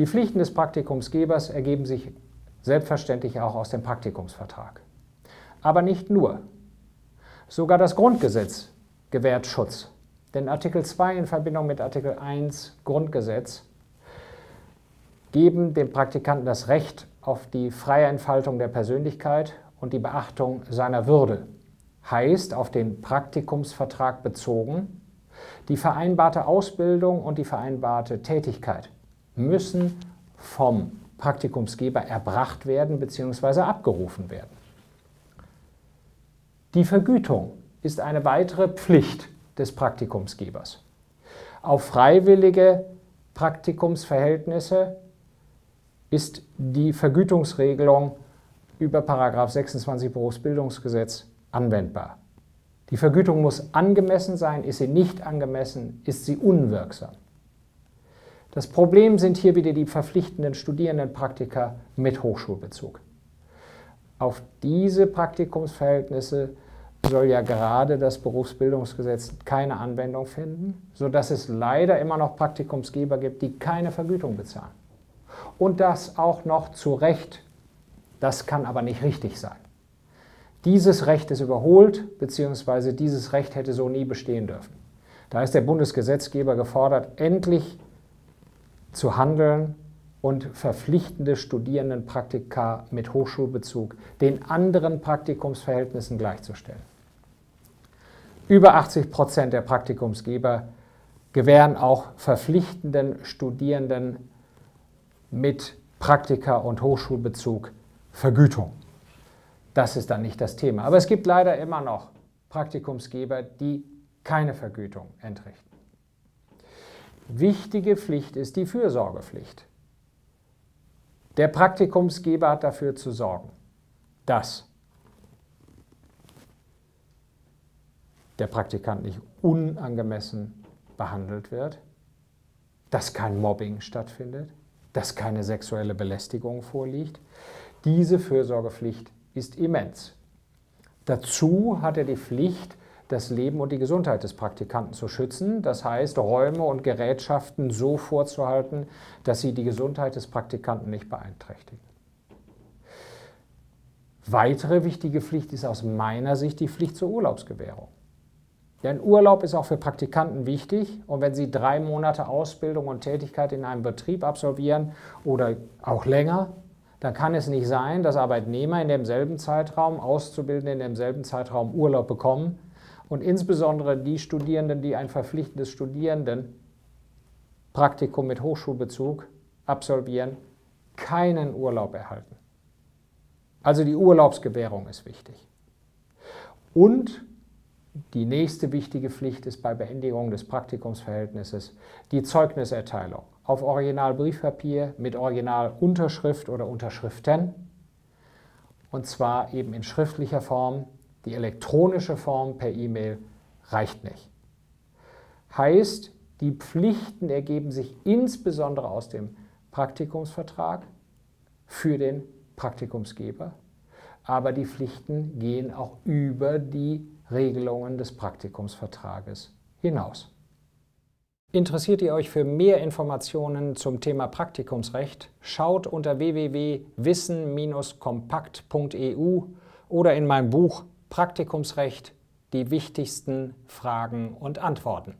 Die Pflichten des Praktikumsgebers ergeben sich selbstverständlich auch aus dem Praktikumsvertrag. Aber nicht nur. Sogar das Grundgesetz gewährt Schutz. Denn Artikel 2 in Verbindung mit Artikel 1 Grundgesetz geben dem Praktikanten das Recht auf die freie Entfaltung der Persönlichkeit und die Beachtung seiner Würde. Heißt auf den Praktikumsvertrag bezogen, die vereinbarte Ausbildung und die vereinbarte Tätigkeit müssen vom Praktikumsgeber erbracht werden bzw. abgerufen werden. Die Vergütung ist eine weitere Pflicht des Praktikumsgebers. Auf freiwillige Praktikumsverhältnisse ist die Vergütungsregelung über 26 Berufsbildungsgesetz anwendbar. Die Vergütung muss angemessen sein, ist sie nicht angemessen, ist sie unwirksam. Das Problem sind hier wieder die verpflichtenden Studierendenpraktika mit Hochschulbezug. Auf diese Praktikumsverhältnisse soll ja gerade das Berufsbildungsgesetz keine Anwendung finden, sodass es leider immer noch Praktikumsgeber gibt, die keine Vergütung bezahlen. Und das auch noch zu Recht. Das kann aber nicht richtig sein. Dieses Recht ist überholt, beziehungsweise dieses Recht hätte so nie bestehen dürfen. Da ist der Bundesgesetzgeber gefordert, endlich zu handeln und verpflichtende Studierendenpraktika mit Hochschulbezug den anderen Praktikumsverhältnissen gleichzustellen. Über 80 Prozent der Praktikumsgeber gewähren auch verpflichtenden Studierenden mit Praktika und Hochschulbezug Vergütung. Das ist dann nicht das Thema. Aber es gibt leider immer noch Praktikumsgeber, die keine Vergütung entrichten. Wichtige Pflicht ist die Fürsorgepflicht. Der Praktikumsgeber hat dafür zu sorgen, dass der Praktikant nicht unangemessen behandelt wird, dass kein Mobbing stattfindet, dass keine sexuelle Belästigung vorliegt. Diese Fürsorgepflicht ist immens. Dazu hat er die Pflicht, das Leben und die Gesundheit des Praktikanten zu schützen. Das heißt, Räume und Gerätschaften so vorzuhalten, dass sie die Gesundheit des Praktikanten nicht beeinträchtigen. Weitere wichtige Pflicht ist aus meiner Sicht die Pflicht zur Urlaubsgewährung. Denn Urlaub ist auch für Praktikanten wichtig und wenn sie drei Monate Ausbildung und Tätigkeit in einem Betrieb absolvieren oder auch länger, dann kann es nicht sein, dass Arbeitnehmer in demselben Zeitraum, Auszubildende in demselben Zeitraum Urlaub bekommen und insbesondere die Studierenden, die ein verpflichtendes Studierendenpraktikum mit Hochschulbezug absolvieren, keinen Urlaub erhalten. Also die Urlaubsgewährung ist wichtig. Und die nächste wichtige Pflicht ist bei Beendigung des Praktikumsverhältnisses die Zeugniserteilung auf Originalbriefpapier mit Originalunterschrift oder Unterschriften und zwar eben in schriftlicher Form. Die elektronische Form per E-Mail reicht nicht. Heißt, die Pflichten ergeben sich insbesondere aus dem Praktikumsvertrag für den Praktikumsgeber, aber die Pflichten gehen auch über die Regelungen des Praktikumsvertrages hinaus. Interessiert ihr euch für mehr Informationen zum Thema Praktikumsrecht? Schaut unter www.wissen-kompakt.eu oder in meinem Buch Praktikumsrecht die wichtigsten Fragen und Antworten.